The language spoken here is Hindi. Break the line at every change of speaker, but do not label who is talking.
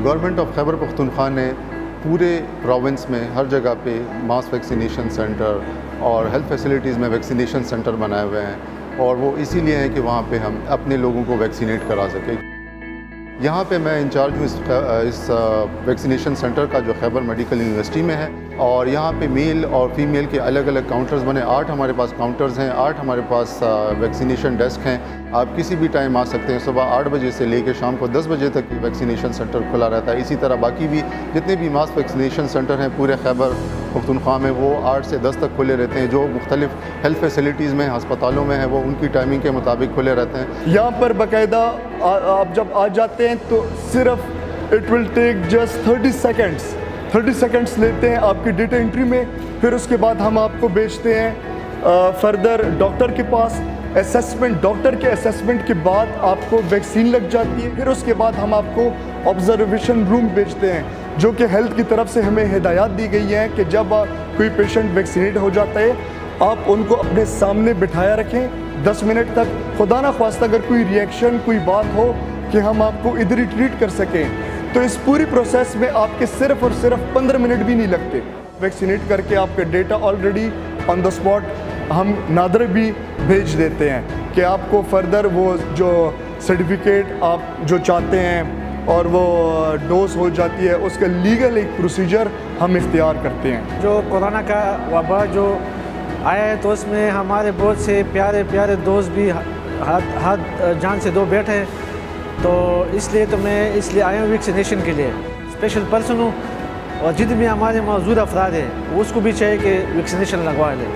गवर्नमेंट ऑफ़ खैबर पख्तनख्वा ने पूरे प्रोविंस में हर जगह पे मास वैक्सीनेशन सेंटर और हेल्थ फैसिलिटीज़ में वैक्सीनेशन सेंटर बनाए हुए हैं और वो इसीलिए हैं कि वहाँ पे हम अपने लोगों को वैक्सीनेट करा सकें। यहाँ पे मैं इंचार्ज हूँ इस, इस वैक्सीनेशन सेंटर का जो खैबर मेडिकल यूनिवर्सिटी में है। और यहाँ पे मेल और फीमेल के अलग अलग काउंटर्स बने। आठ हमारे पास काउंटर्स हैं आठ हमारे पास वैक्सीनेशन डेस्क हैं। आप किसी भी टाइम आ सकते हैं सुबह आठ बजे से लेकर शाम को दस बजे तक वैक्सीनेशन सेंटर खुला रहता है। इसी तरह बाकी भी जितने भी मास वैक्सीनेशन सेंटर हैं पूरे खैबर पख्तूनख्वा में वो आठ से दस तक खुले रहते हैं, जो मुख्तलिफ़ हेल्थ फैसिलिटीज़ में हस्पतालों में है, वो उनकी टाइमिंग के मुताबिक खुले रहते हैं।
यहाँ पर बाकायदा आप जब आ जाते हैं तो सिर्फ़ it will take just thirty seconds thirty seconds लेते हैं आपकी डेटा एंट्री में, फिर उसके बाद हम आपको भेजते हैं फर्दर डॉक्टर के पास असेसमेंट डॉक्टर के असेसमेंट के बाद आपको वैक्सीन लग जाती है, फिर उसके बाद हम आपको ऑब्जर्वेशन रूम भेजते हैं। जो कि हेल्थ की तरफ़ से हमें हिदायत दी गई है कि जब कोई पेशेंट वैक्सीनेट हो जाता है, आप उनको अपने सामने बिठाया रखें। 10 मिनट तक खुदा ना ख्वास्ता अगर कोई रिएक्शन कोई बात हो कि हम आपको इधर ही ट्रीट कर सकें तो इस पूरी प्रोसेस में आपके सिर्फ़ और सिर्फ़ 15 मिनट भी नहीं लगते। वैक्सीनेट करके आपके data already on the spot हम नादर भी भेज देते हैं कि आपको फर्दर वो जो सर्टिफिकेट आप जो चाहते हैं और वो डोज हो जाती है, उसका लीगल एक प्रोसीजर हम इख्तियार करते हैं।
जो कोरोना का वबा जो आया है तो उसमें हमारे बहुत से प्यारे प्यारे दोस्त भी हाथ हाथ जान से दो बैठे हैं। तो इसलिए तो मैं इसलिए आया हूँ वैक्सीनेशन के लिए। स्पेशल पर्सन हूँ और जितने भी हमारे मौजूद अफराद हैं उसको भी चाहिए कि वैक्सीनेशन लगवा लें।